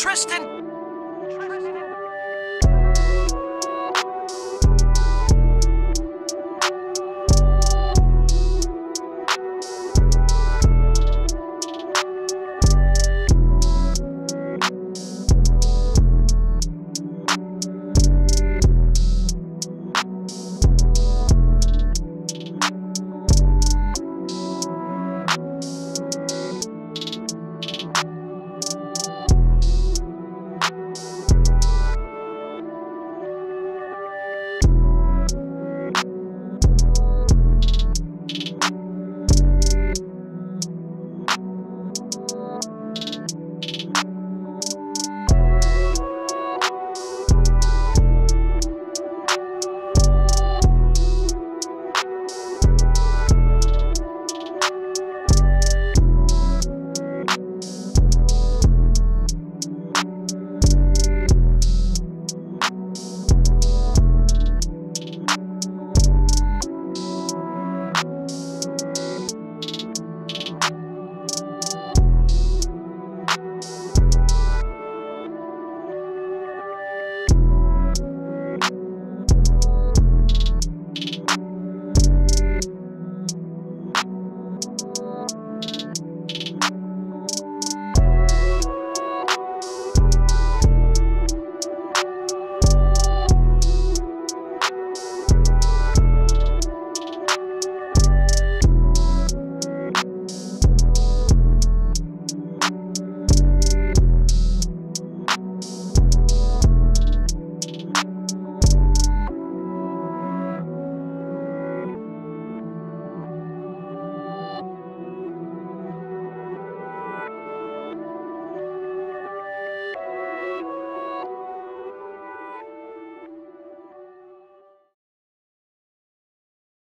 Tristan! Tristan.